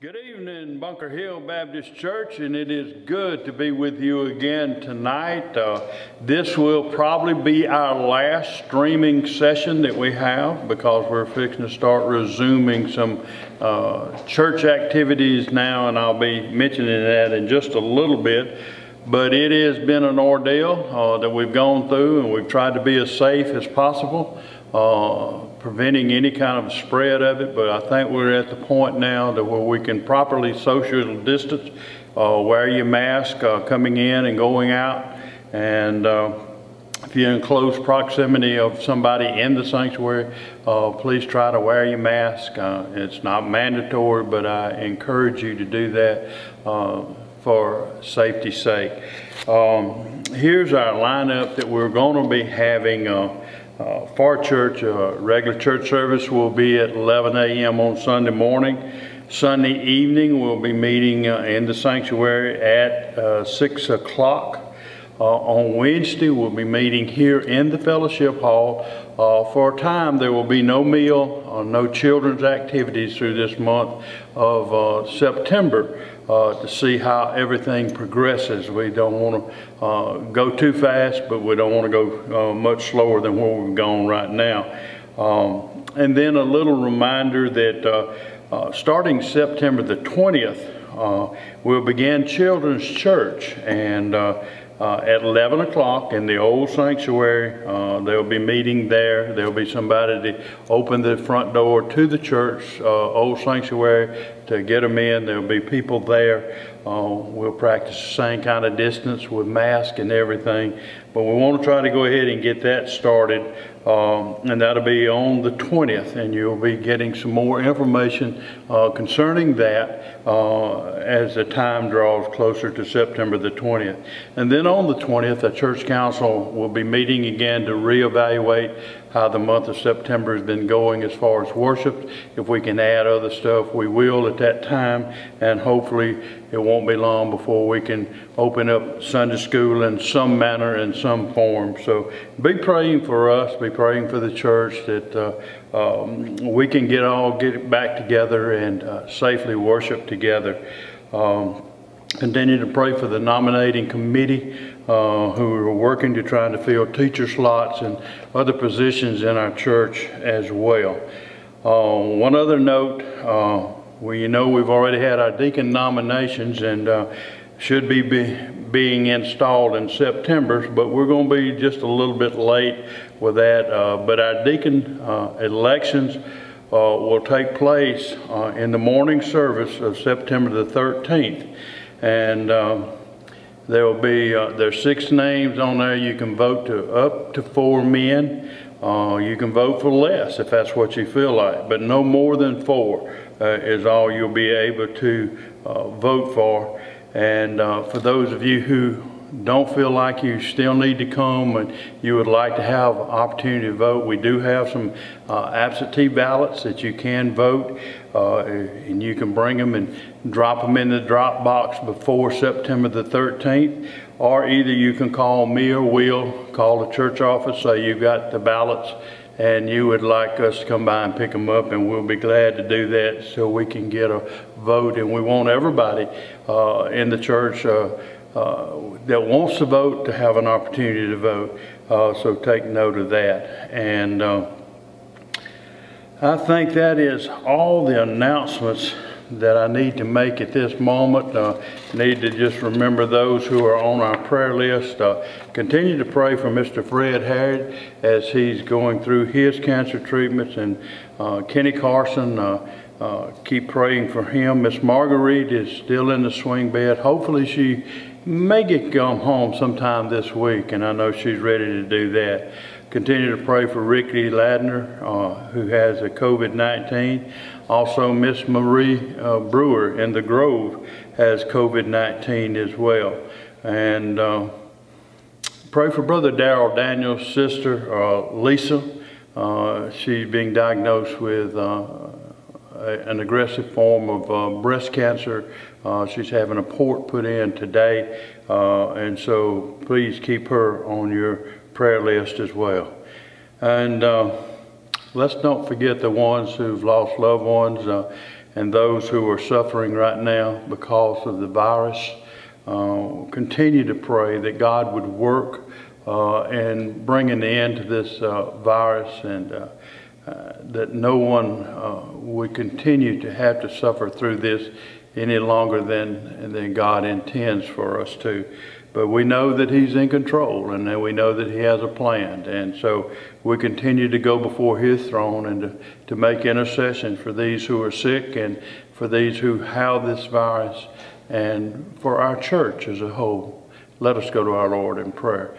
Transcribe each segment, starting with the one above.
Good evening, Bunker Hill Baptist Church, and it is good to be with you again tonight. Uh, this will probably be our last streaming session that we have because we're fixing to start resuming some uh, church activities now, and I'll be mentioning that in just a little bit. But it has been an ordeal uh, that we've gone through, and we've tried to be as safe as possible. Preventing any kind of spread of it, but I think we're at the point now that where we can properly social distance, uh, wear your mask uh, coming in and going out, and uh, if you're in close proximity of somebody in the sanctuary, uh, please try to wear your mask. Uh, it's not mandatory, but I encourage you to do that uh, for safety's sake. Um, here's our lineup that we're going to be having uh, for church, uh, regular church service will be at 11 a.m. on Sunday morning. Sunday evening, we'll be meeting uh, in the sanctuary at uh, 6 o'clock. Uh, on Wednesday, we'll be meeting here in the fellowship hall. Uh, for a time, there will be no meal, or no children's activities through this month of September uh, to see how everything progresses. We don't want to uh, go too fast, but we don't want to go uh, much slower than where we've gone right now. Um, and then a little reminder that uh, uh, starting September the 20th, uh, we'll begin Children's Church. And uh, at 11 o'clock in the old sanctuary. Uh, they'll be meeting there. There'll be somebody to open the front door to the church, uh, old sanctuary, to get them in. There'll be people there. Uh, we'll practice the same kind of distance with mask and everything. But we want to try to go ahead and get that started. Um, and that'll be on the 20th, and you'll be getting some more information uh, concerning that uh, as the time draws closer to September the 20th. And then on the 20th, the church council will be meeting again to reevaluate how the month of September has been going as far as worship. If we can add other stuff, we will at that time, and hopefully it won't be long before we can open up Sunday school in some manner, in some form. So be praying for us, be praying for the church that uh, um, we can get all get back together and uh, safely worship together. Um, continue to pray for the nominating committee uh, who are working to try to fill teacher slots and other positions in our church as well. Uh, one other note, uh, know we've already had our deacon nominations and uh, should be, be, being installed in September, but we're going to be just a little bit late with that. Uh, but our deacon uh, elections will take place in the morning service of September the 13th. And um, there will be, uh, there's six names on there. You can vote to up to four men. Uh, you can vote for less if that's what you feel like, but no more than four uh, is all you'll be able to uh, vote for. And uh, for those of you who don't feel like you still need to come and you would like to have opportunity to vote, we do have some uh, absentee ballots that you can vote uh, and you can bring them and drop them in the drop box before September the 13th or either you can call me or Will, call the church office, say you've got the ballots and you would like us to come by and pick them up and we'll be glad to do that so we can get a vote and we want everybody uh, in the church uh, uh, that wants to vote to have an opportunity to vote. Uh, so take note of that. And uh, I think that is all the announcements that I need to make at this moment. Uh, need to just remember those who are on our prayer list. Uh, continue to pray for Mr. Fred Harrod as he's going through his cancer treatments and uh, Kenny Carson. Uh, uh, keep praying for him. Miss Marguerite is still in the swing bed. Hopefully she may get come home sometime this week, and I know she's ready to do that. Continue to pray for Ricky Ladner, uh, who has a COVID-19. Also, Miss Marie uh, Brewer in the Grove has COVID-19 as well. And uh, pray for Brother Daryl Daniels' sister, uh, Lisa. Uh, she's being diagnosed with uh, an aggressive form of breast cancer uh, she's having a port put in today, uh, and so please keep her on your prayer list as well. And uh, let's not forget the ones who've lost loved ones. Uh, and those who are suffering right now because of the virus. Uh, continue to pray that God would work uh, and bring an end to this uh, virus and uh, uh, that no one uh, would continue to have to suffer through this any longer than, than God intends for us to. But we know that He's in control and we know that He has a plan. And so we continue to go before His throne and to, to make intercession for these who are sick and for these who have this virus and for our church as a whole. Let us go to our Lord in prayer.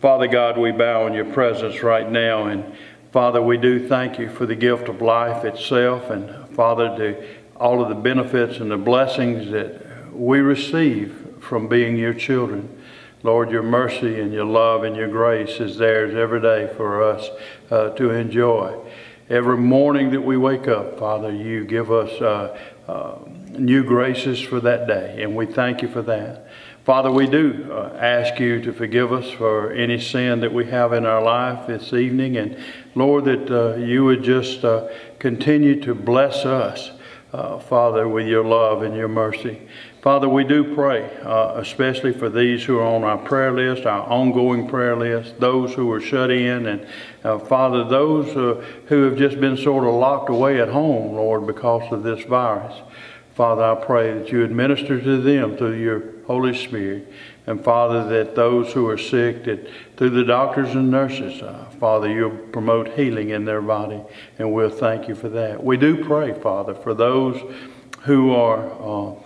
Father God, we bow in your presence right now. And Father, we do thank you for the gift of life itself. And Father, to all of the benefits and the blessings that we receive from being your children. Lord, your mercy and your love and your grace is theirs every day for us uh, to enjoy. Every morning that we wake up, Father, you give us uh, uh, new graces for that day, and we thank you for that. Father, we do uh, ask you to forgive us for any sin that we have in our life this evening, and Lord, that uh, you would just uh, continue to bless us, Father, with your love and your mercy. Father, we do pray, uh, especially for these who are on our prayer list, our ongoing prayer list, those who are shut in, and uh, Father, those uh, who have just been sort of locked away at home, Lord, because of this virus. Father, I pray that you administer to them through your Holy Spirit. And Father, that those who are sick, that through the doctors and nurses, uh, Father, you'll promote healing in their body. And we'll thank you for that. We do pray, Father, for those who are uh,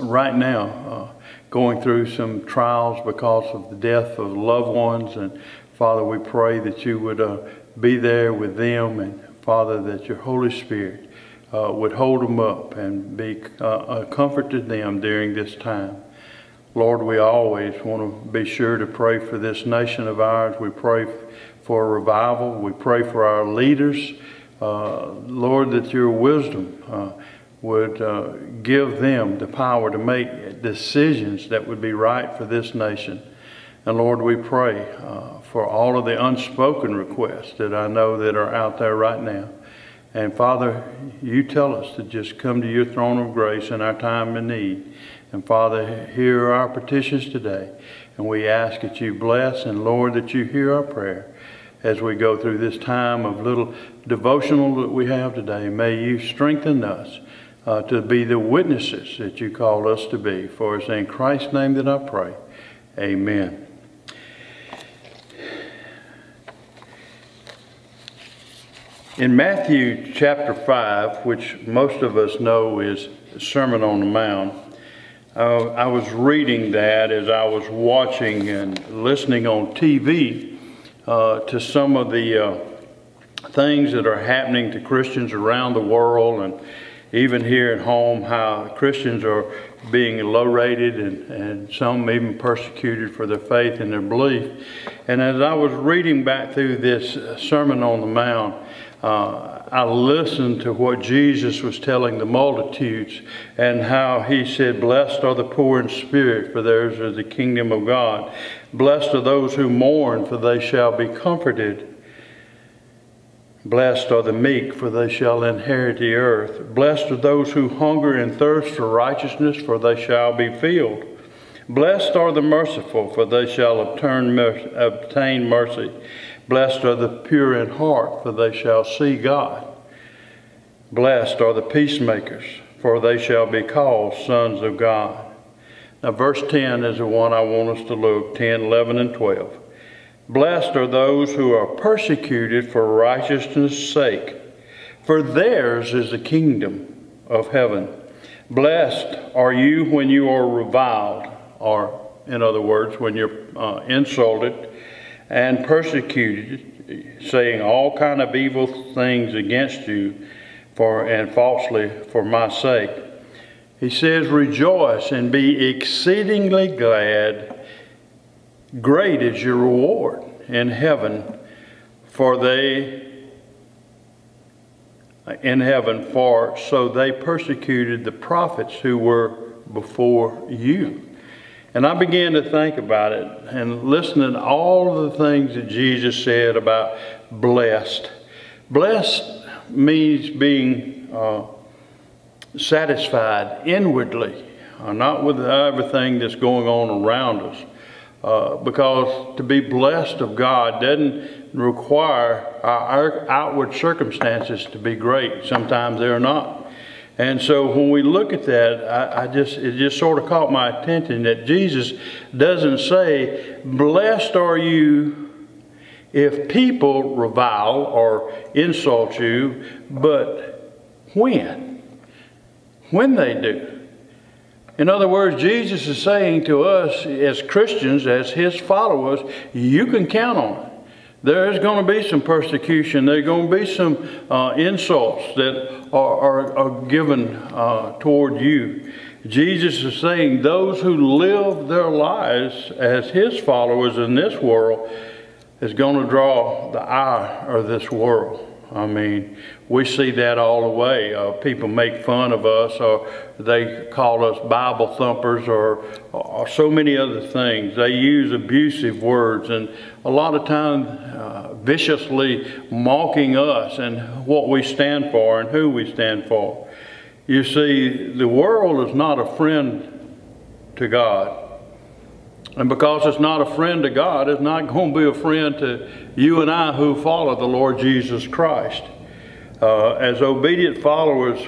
right now uh, going through some trials because of the death of loved ones. And Father, we pray that you would uh, be there with them and Father, that your Holy Spirit uh, would hold them up and be uh, a comfort to them during this time. Lord, we always want to be sure to pray for this nation of ours. We pray for revival. We pray for our leaders. Uh, Lord, that your wisdom uh, would uh, give them the power to make decisions that would be right for this nation. And Lord, we pray uh, for all of the unspoken requests that I know that are out there right now. And Father, you tell us to just come to your throne of grace in our time of need. And Father, hear our petitions today. And we ask that you bless and Lord, that you hear our prayer as we go through this time of little devotional that we have today. May you strengthen us uh, to be the witnesses that you called us to be. For it's in Christ's name that I pray. Amen. In Matthew chapter 5, which most of us know is the Sermon on the Mount, uh, I was reading that as I was watching and listening on TV uh, to some of the uh, things that are happening to Christians around the world and even here at home, how Christians are being low rated and, and some even persecuted for their faith and their belief. And as I was reading back through this Sermon on the Mount, uh, I listened to what Jesus was telling the multitudes and how he said, Blessed are the poor in spirit, for theirs is the kingdom of God. Blessed are those who mourn, for they shall be comforted. Blessed are the meek, for they shall inherit the earth. Blessed are those who hunger and thirst for righteousness, for they shall be filled. Blessed are the merciful, for they shall obtain mercy. Blessed are the pure in heart, for they shall see God. Blessed are the peacemakers, for they shall be called sons of God. Now, verse 10 is the one I want us to look 10, 11, and 12. Blessed are those who are persecuted for righteousness' sake, for theirs is the kingdom of heaven. Blessed are you when you are reviled, or in other words, when you're uh, insulted and persecuted, saying all kind of evil things against you for and falsely for my sake. He says, Rejoice and be exceedingly glad Great is your reward in heaven, for they in heaven, for so they persecuted the prophets who were before you. And I began to think about it and listening to all the things that Jesus said about blessed. Blessed means being uh, satisfied inwardly, uh, not with everything that's going on around us. Uh, because to be blessed of God doesn't require our outward circumstances to be great. Sometimes they're not. And so when we look at that, I, I, just it just sort of caught my attention that Jesus doesn't say, "Blessed are you if people revile or insult you," but when? When they do. In other words, Jesus is saying to us as Christians, as His followers, you can count on it. There is going to be some persecution. There are going to be some uh, insults that are, are, are given uh, toward you. Jesus is saying those who live their lives as His followers in this world is going to draw the eye of this world. I mean, we see that all the way. Uh, people make fun of us, or they call us Bible thumpers, or, or so many other things. They use abusive words, and a lot of times uh, viciously mocking us and what we stand for and who we stand for. You see, the world is not a friend to God. And because it's not a friend to God, it's not going to be a friend to you and I who follow the Lord Jesus Christ. Uh, as obedient followers,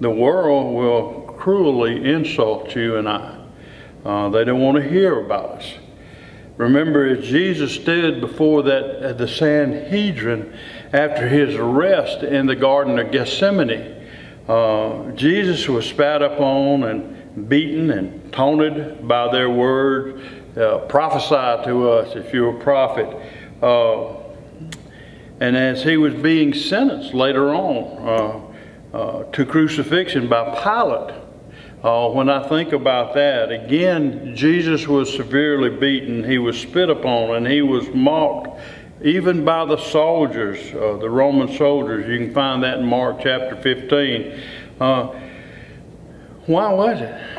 the world will cruelly insult you and I. Uh, they don't want to hear about us. Remember, as Jesus stood before that uh, the Sanhedrin after his arrest in the Garden of Gethsemane, uh, Jesus was spat upon and beaten and taunted by their words uh, prophesy to us if you're a prophet. Uh, and as he was being sentenced later on uh, uh to crucifixion by Pilate, uh, when I think about that, again, Jesus was severely beaten, he was spit upon, and he was mocked even by the soldiers, uh, the Roman soldiers. You can find that in Mark chapter 15. Why was it?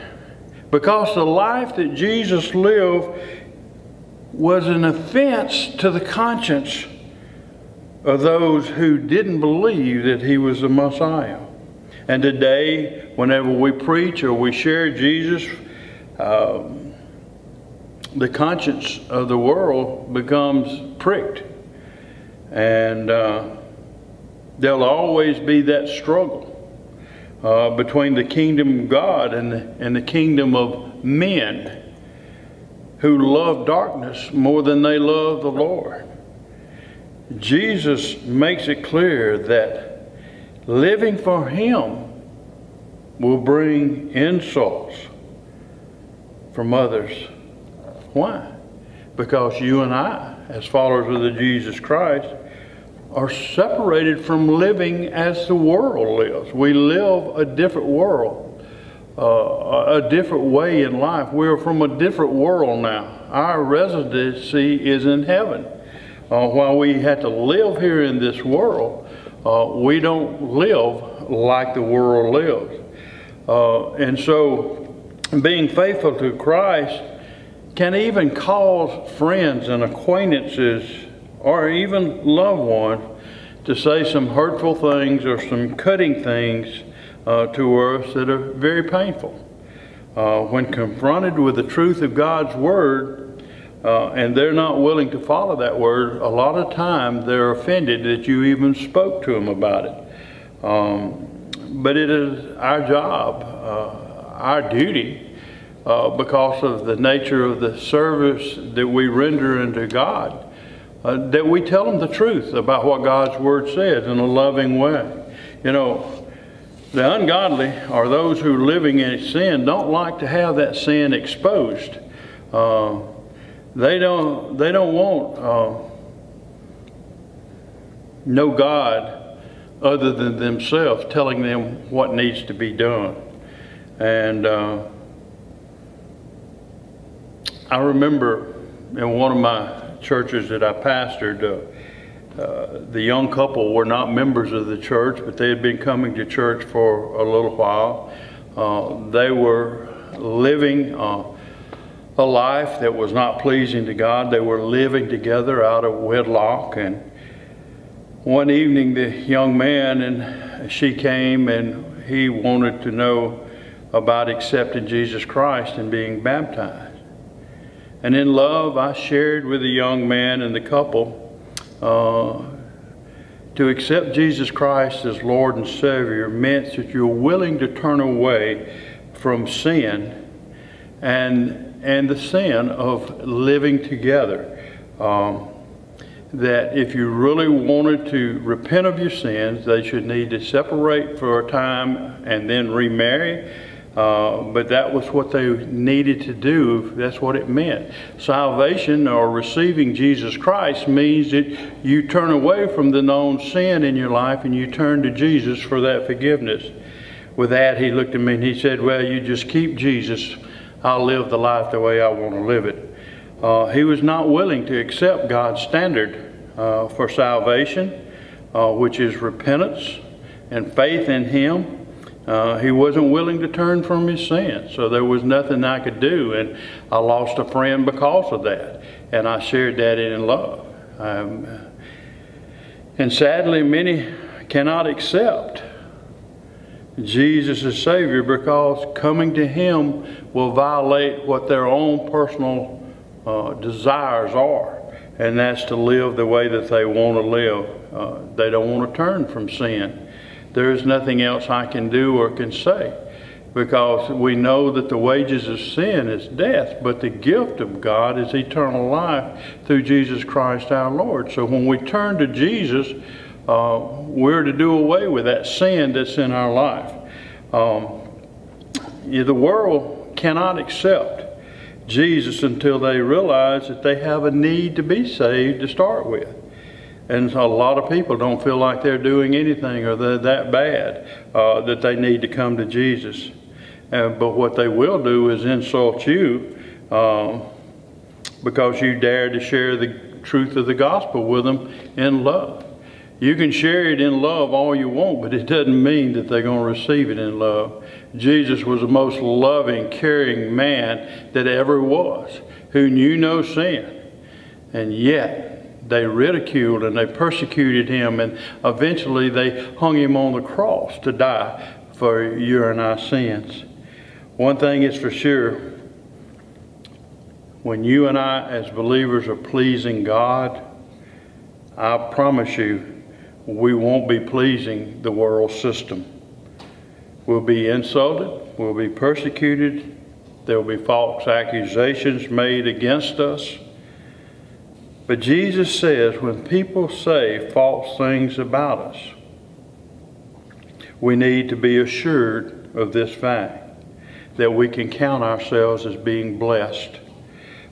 because the life that Jesus lived was an offense to the conscience of those who didn't believe that he was the Messiah. And today, whenever we preach or we share Jesus, uh, the conscience of the world becomes pricked. And uh, there'll always be that struggle uh, between the kingdom of God and the, and the kingdom of men who love darkness more than they love the Lord. Jesus makes it clear that living for Him will bring insults from others. Why? Because you and I, as followers of the Jesus Christ, are separated from living as the world lives. We live a different world, uh, a different way in life. We're from a different world now. Our residency is in heaven. Uh, while we have to live here in this world, uh, we don't live like the world lives. Uh, and so, being faithful to Christ can even cause friends and acquaintances or even loved ones to say some hurtful things or some cutting things uh, to us that are very painful. Uh, when confronted with the truth of God's Word, uh, and they're not willing to follow that Word, a lot of time they're offended that you even spoke to them about it. Um, but it is our job, uh, our duty, uh, because of the nature of the service that we render unto God, uh, that we tell them the truth about what God's Word says in a loving way. You know, the ungodly or those who are living in sin don't like to have that sin exposed. Uh, they don't. They don't want uh, no God other than themselves telling them what needs to be done. And uh, I remember in one of my churches that I pastored, uh, uh, the young couple were not members of the church, but they had been coming to church for a little while. Uh, they were living uh, a life that was not pleasing to God. They were living together out of wedlock, and one evening, the young man and she came and he wanted to know about accepting Jesus Christ and being baptized. And in love, I shared with the young man and the couple uh, to accept Jesus Christ as Lord and Savior meant that you're willing to turn away from sin and, and the sin of living together. Um, that if you really wanted to repent of your sins, they should need to separate for a time and then remarry. Uh, but that was what they needed to do. That's what it meant. Salvation or receiving Jesus Christ means that you turn away from the known sin in your life and you turn to Jesus for that forgiveness. With that, he looked at me and he said, Well, you just keep Jesus. I'll live the life the way I want to live it. Uh, he was not willing to accept God's standard uh, for salvation, uh, which is repentance and faith in Him. Uh, he wasn't willing to turn from his sin, so there was nothing I could do, and I lost a friend because of that, and I shared that in love. Um, and sadly, many cannot accept Jesus as Savior because coming to Him will violate what their own personal uh, desires are, and that's to live the way that they want to live. Uh, they don't want to turn from sin. There is nothing else I can do or can say because we know that the wages of sin is death, but the gift of God is eternal life through Jesus Christ our Lord. So when we turn to Jesus, uh, we're to do away with that sin that's in our life. Um, the world cannot accept Jesus until they realize that they have a need to be saved to start with. And a lot of people don't feel like they're doing anything or they're that bad uh, that they need to come to Jesus. Uh, but what they will do is insult you um, because you dare to share the truth of the gospel with them in love. You can share it in love all you want, but it doesn't mean that they're going to receive it in love. Jesus was the most loving, caring man that ever was, who knew no sin. And yet, they ridiculed and they persecuted him, and eventually they hung him on the cross to die for your and our sins. One thing is for sure when you and I, as believers, are pleasing God, I promise you, we won't be pleasing the world system. We'll be insulted, we'll be persecuted, there will be false accusations made against us. But Jesus says when people say false things about us, we need to be assured of this fact that we can count ourselves as being blessed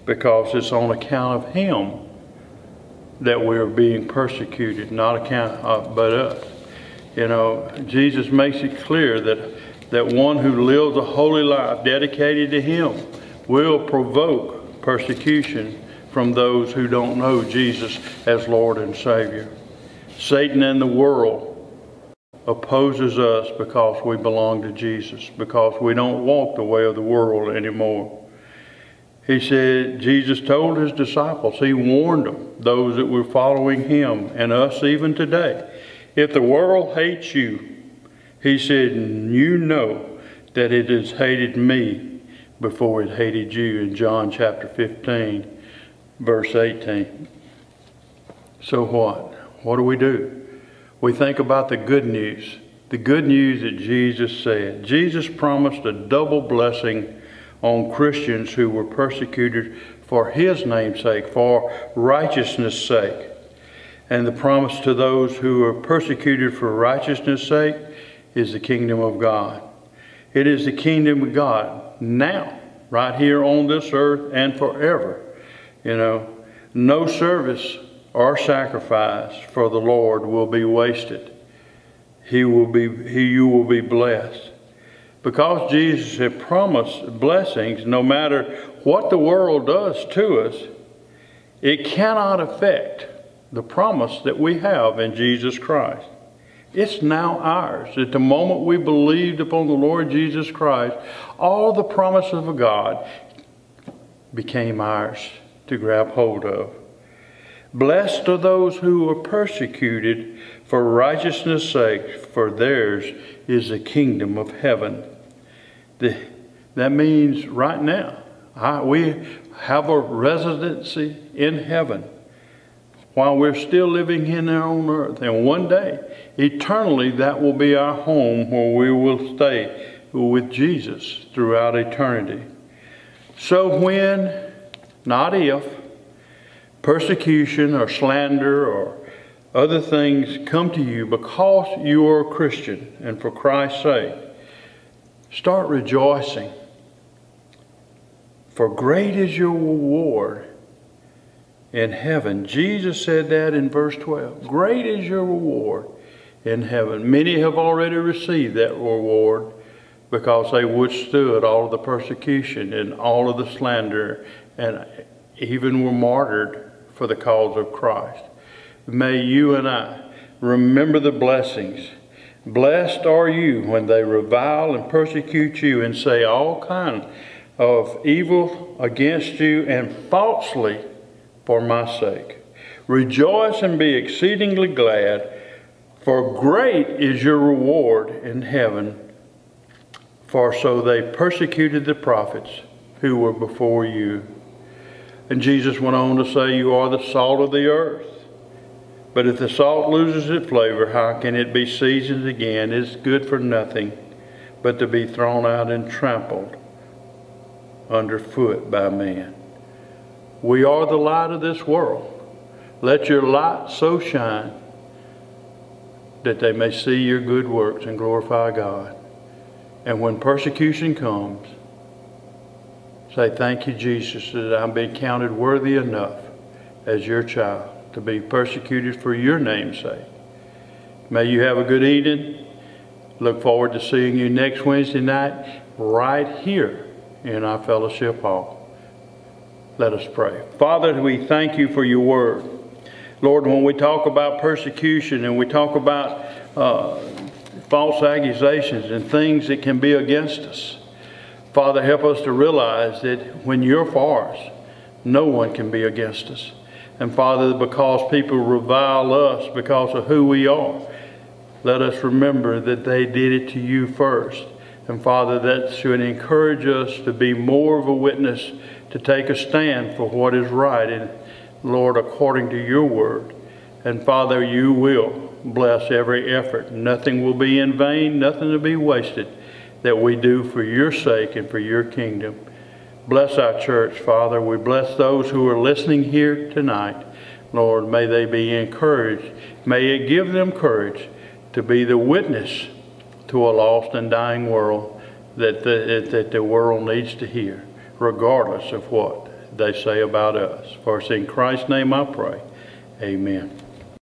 because it's on account of Him that we are being persecuted, not account of, but us. You know, Jesus makes it clear that, that one who lives a holy life dedicated to Him will provoke persecution from those who don't know Jesus as Lord and Savior. Satan and the world opposes us because we belong to Jesus, because we don't walk the way of the world anymore. He said, Jesus told his disciples, he warned them, those that were following him, and us even today. If the world hates you, he said, you know that it has hated me before it hated you in John chapter 15, verse 18. So what? What do we do? We think about the good news. The good news that Jesus said. Jesus promised a double blessing on Christians who were persecuted for his name's sake, for righteousness' sake. And the promise to those who are persecuted for righteousness' sake is the kingdom of God. It is the kingdom of God now, right here on this earth and forever. You know, no service or sacrifice for the Lord will be wasted. He will be, he, you will be blessed. Because Jesus had promised blessings, no matter what the world does to us, it cannot affect the promise that we have in Jesus Christ. It's now ours. At the moment we believed upon the Lord Jesus Christ, all the promises of God became ours to grab hold of. Blessed are those who are persecuted for righteousness' sake, for theirs is the kingdom of heaven. The, that means right now, I, we have a residency in heaven while we're still living here on earth. And one day, eternally, that will be our home where we will stay with Jesus throughout eternity. So when, not if, persecution or slander or other things come to you because you are a Christian and for Christ's sake, start rejoicing. For great is your reward in heaven. Jesus said that in verse 12. Great is your reward in heaven. Many have already received that reward because they withstood all of the persecution and all of the slander and even were martyred for the cause of Christ. May you and I remember the blessings. Blessed are you when they revile and persecute you and say all kind of evil against you and falsely for my sake. Rejoice and be exceedingly glad, for great is your reward in heaven. For so they persecuted the prophets who were before you. And Jesus went on to say, You are the salt of the earth. But if the salt loses its flavor, how can it be seasoned again? It's good for nothing but to be thrown out and trampled underfoot by man. We are the light of this world. Let your light so shine that they may see your good works and glorify God. And when persecution comes, say, Thank you, Jesus, that I'm being counted worthy enough as your child to be persecuted for your name's sake. May you have a good evening. Look forward to seeing you next Wednesday night right here in our fellowship hall. Let us pray. Father, we thank you for your word. Lord, when we talk about persecution and we talk about uh, false accusations and things that can be against us, Father, help us to realize that when you're for us, no one can be against us. And Father, because people revile us because of who we are, let us remember that they did it to you first. And Father, that should encourage us to be more of a witness to take a stand for what is right, and Lord, according to your word. And Father, you will bless every effort. Nothing will be in vain, nothing to be wasted that we do for your sake and for your kingdom. Bless our church, Father. We bless those who are listening here tonight. Lord, may they be encouraged. May it give them courage to be the witness to a lost and dying world that the, that the world needs to hear regardless of what they say about us. For it's in Christ's name I pray. Amen.